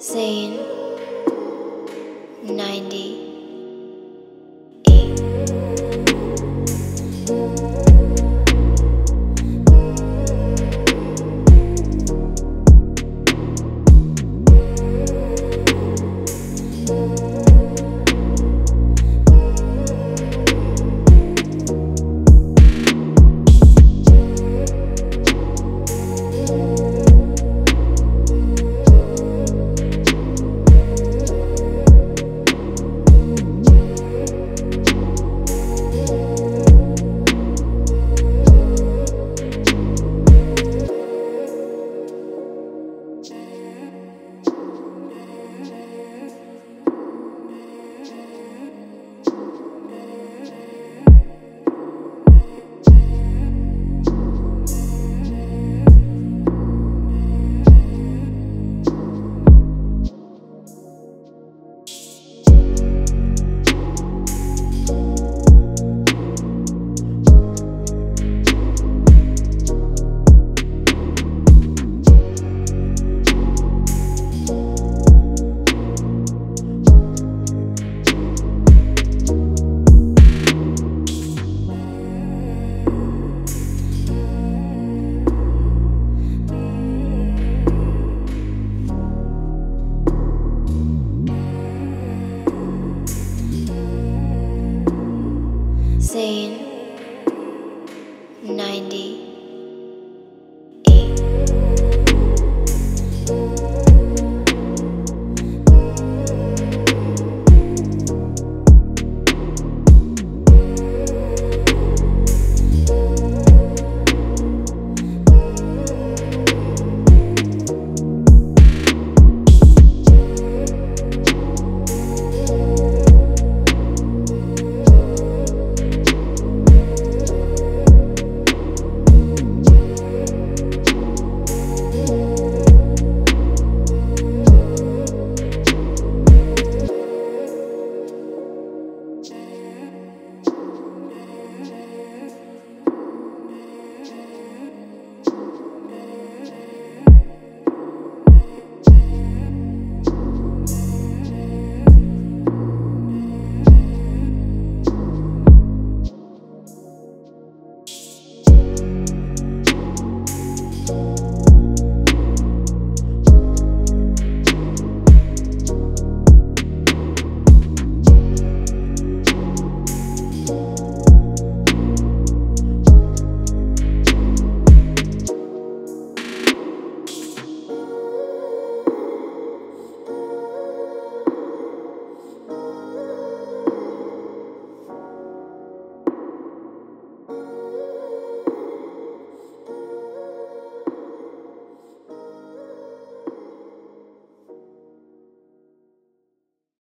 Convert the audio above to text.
Zane 90 1990